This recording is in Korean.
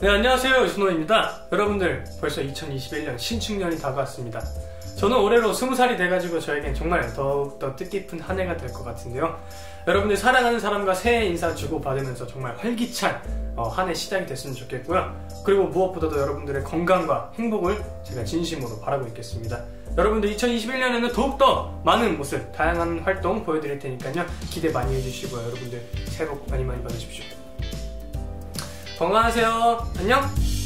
네, 안녕하세요. 유순호입니다. 여러분들, 벌써 2021년 신축년이 다가왔습니다. 저는 올해로 20살이 돼가지고 저에겐 정말 더욱더 뜻깊은 한 해가 될 것 같은데요. 여러분들 사랑하는 사람과 새해 인사 주고받으면서 정말 활기찬 어, 한해 시작이 됐으면 좋겠고요. 그리고 무엇보다도 여러분들의 건강과 행복을 제가 진심으로 바라고 있겠습니다. 여러분들 2021년에는 더욱더 많은 모습, 다양한 활동 보여드릴 테니까요. 기대 많이 해주시고요. 여러분들 새해 복 많이 많이 받으십시오. 건강하세요. 안녕!